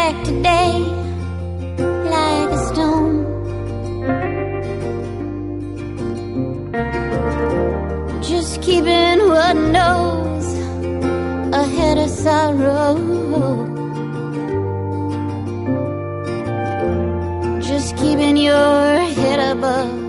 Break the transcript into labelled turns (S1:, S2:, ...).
S1: back today like a stone. Just keeping what knows ahead of sorrow. Just keeping your head above.